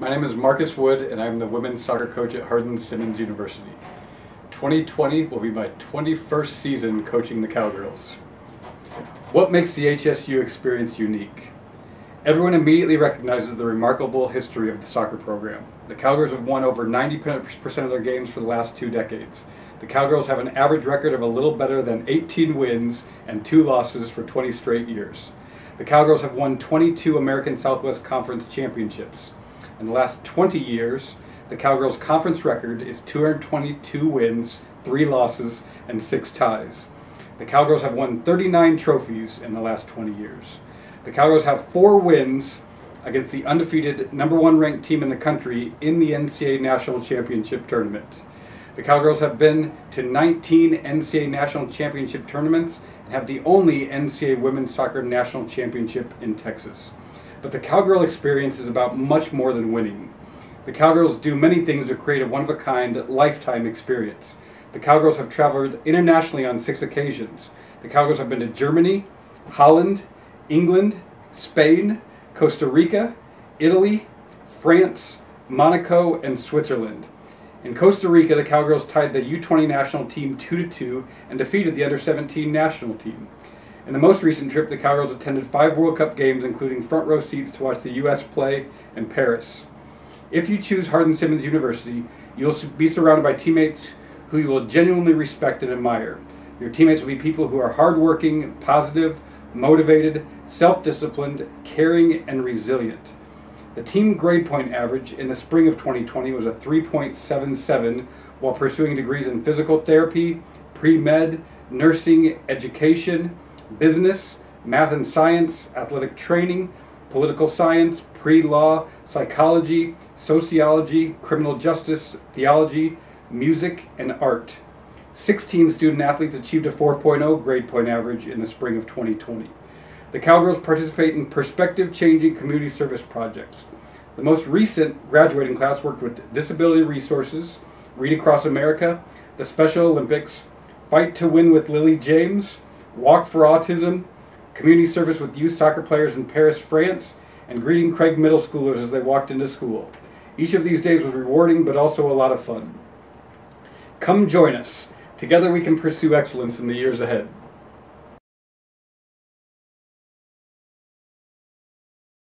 My name is Marcus Wood, and I'm the women's soccer coach at Hardin Simmons University. 2020 will be my 21st season coaching the Cowgirls. What makes the HSU experience unique? Everyone immediately recognizes the remarkable history of the soccer program. The Cowgirls have won over 90% of their games for the last two decades. The Cowgirls have an average record of a little better than 18 wins and two losses for 20 straight years. The Cowgirls have won 22 American Southwest Conference championships. In the last 20 years, the Cowgirls' conference record is 222 wins, 3 losses, and 6 ties. The Cowgirls have won 39 trophies in the last 20 years. The Cowgirls have 4 wins against the undefeated number 1 ranked team in the country in the NCAA National Championship Tournament. The Cowgirls have been to 19 NCAA National Championship tournaments and have the only NCAA Women's Soccer National Championship in Texas. But the Cowgirl experience is about much more than winning. The Cowgirls do many things to create a one-of-a-kind, lifetime experience. The Cowgirls have traveled internationally on six occasions. The Cowgirls have been to Germany, Holland, England, Spain, Costa Rica, Italy, France, Monaco, and Switzerland. In Costa Rica, the Cowgirls tied the U20 national team 2-2 and defeated the under-17 national team. In the most recent trip, the Cowgirls attended five World Cup games, including front row seats to watch the U.S. play in Paris. If you choose Hardin Simmons University, you'll be surrounded by teammates who you will genuinely respect and admire. Your teammates will be people who are hardworking, positive, motivated, self-disciplined, caring, and resilient. The team grade point average in the spring of 2020 was a 3.77 while pursuing degrees in physical therapy, pre-med, nursing, education, business, math and science, athletic training, political science, pre-law, psychology, sociology, criminal justice, theology, music, and art. 16 student athletes achieved a 4.0 grade point average in the spring of 2020. The Cowgirls participate in perspective changing community service projects. The most recent graduating class worked with Disability Resources, Read Across America, the Special Olympics, Fight to Win with Lily James, Walk for Autism, community service with youth soccer players in Paris, France, and greeting Craig middle schoolers as they walked into school. Each of these days was rewarding but also a lot of fun. Come join us. Together we can pursue excellence in the years ahead.